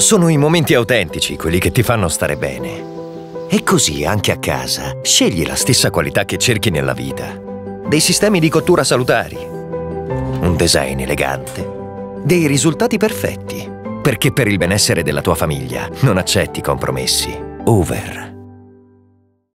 Sono i momenti autentici quelli che ti fanno stare bene. E così anche a casa, scegli la stessa qualità che cerchi nella vita. Dei sistemi di cottura salutari, un design elegante, dei risultati perfetti. Perché per il benessere della tua famiglia non accetti compromessi. Over